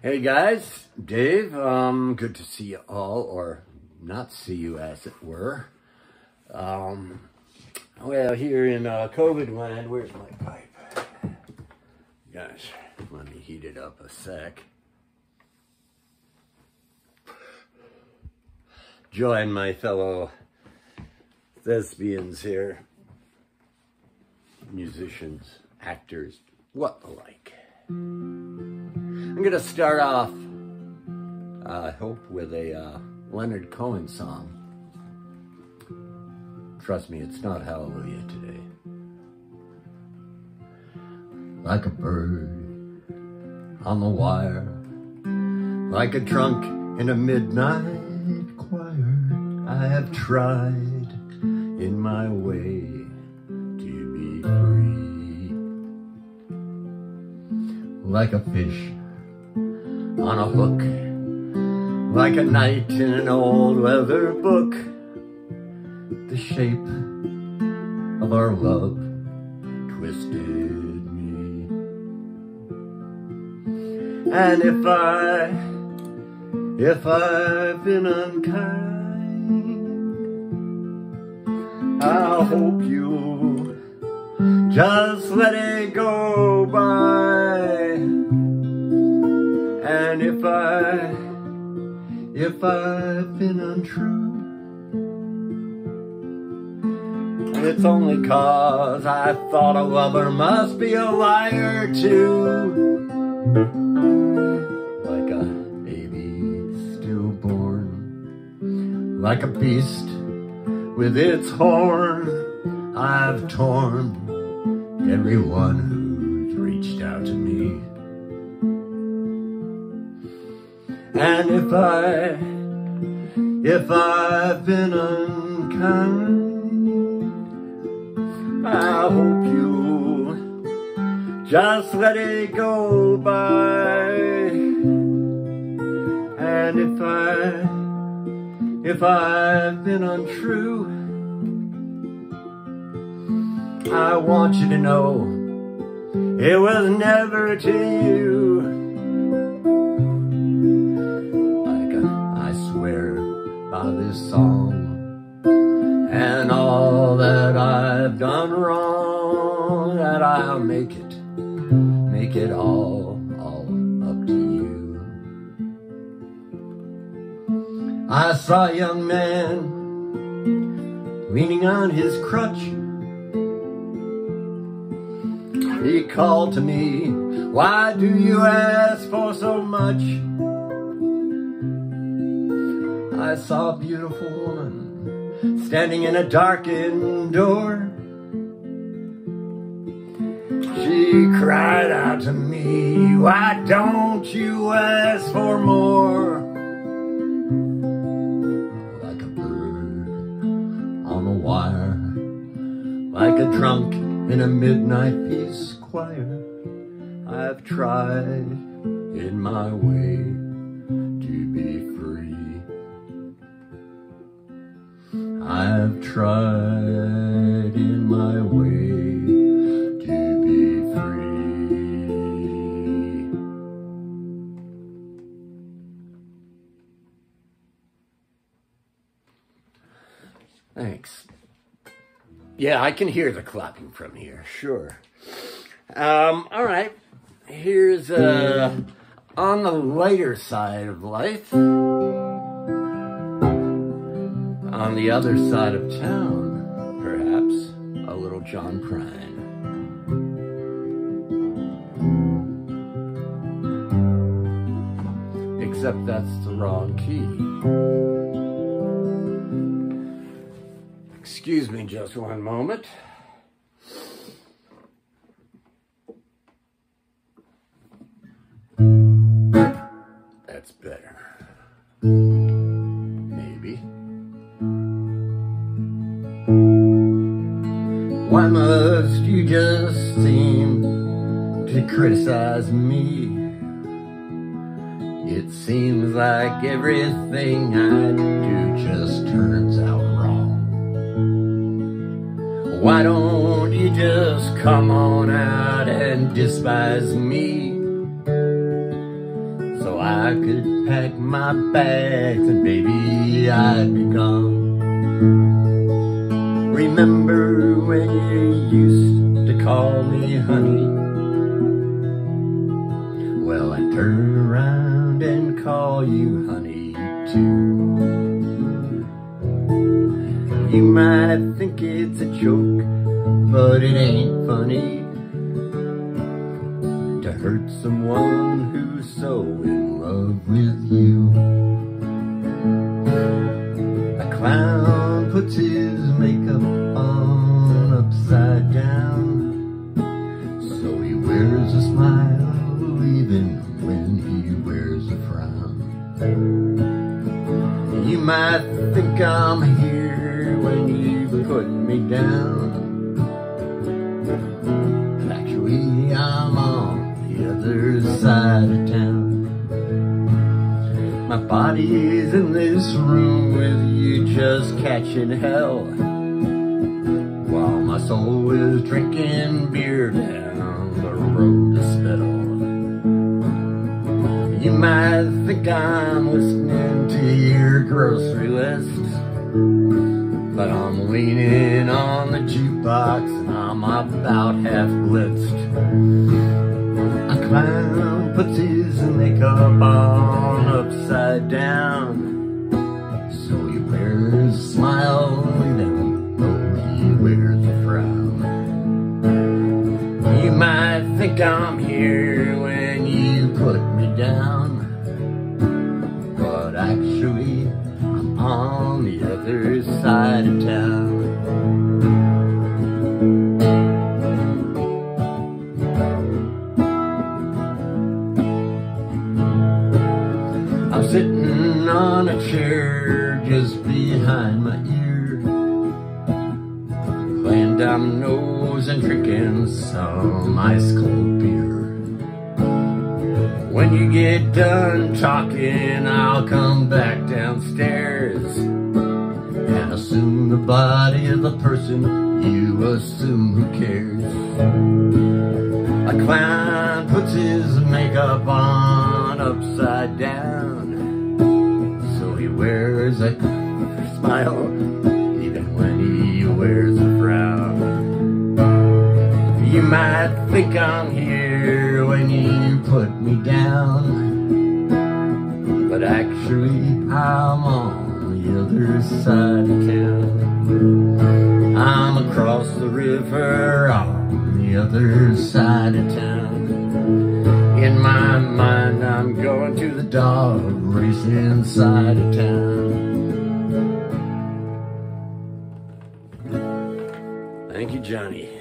Hey guys, Dave. Um, good to see you all, or not see you as it were. Um, well, here in uh, COVID land, where's my pipe? Gosh, let me heat it up a sec. Join my fellow thespians here, musicians, actors, what the like. I'm gonna start off, uh, I hope, with a uh, Leonard Cohen song. Trust me, it's not Hallelujah today. Like a bird on the wire, like a drunk in a midnight choir, I have tried in my way to be free like a fish on a hook, like a knight in an old weather book. The shape of our love twisted me. And if I, if I've been unkind, I hope you just let it go by. And if I, if I've been untrue, it's only cause I thought a lover must be a liar too. Like a baby stillborn, like a beast with its horn, I've torn everyone who's reached out to me. And if I, if I've been unkind, I hope you just let it go by. And if I, if I've been untrue, I want you to know it was never to you. This song and all that I've done wrong that I'll make it, make it all, all up to you. I saw a young man leaning on his crutch. He called to me, why do you ask for so much? I saw a beautiful woman standing in a darkened door. She cried out to me, why don't you ask for more? Like a bird on a wire, like a drunk in a midnight peace choir, I've tried in my way I've tried in my way to be free. Thanks. Yeah, I can hear the clapping from here, sure. Um, all right. Here's uh, on the lighter side of life. On the other side of town, perhaps, a little John Prine. Except that's the wrong key. Excuse me just one moment. Why must you just seem to criticize me? It seems like everything I do just turns out wrong. Why don't you just come on out and despise me? So I could pack my bags and baby I'd be gone. Remember when you used to call me honey? Well, I turn around and call you honey too. You might think it's a joke, but it ain't funny to hurt someone who's so in love with you. A clown puts his think I'm here when you put me down. Actually, I'm on the other side of town. My body's in this room with you just catching hell. While my soul is drinking beer down the road to spell. You might think I'm listening to your grocery list. But I'm leaning on the jukebox and I'm about half blitzed. A clown puts his makeup on upside down. So he wears a smile even though he wears a frown. You might think I'm here when you put me down. On the other side of town. I'm sitting on a chair just behind my ear. Laying dominoes and drinking some ice cold. When you get done talking, I'll come back downstairs and assume the body of the person you assume who cares. A clown puts his makeup on upside down, so he wears a smile even when he wears a frown. You might think I'm here when you put me down, but actually I'm on the other side of town. I'm across the river on the other side of town. In my mind, I'm going to the dog race inside of town. Thank you, Johnny.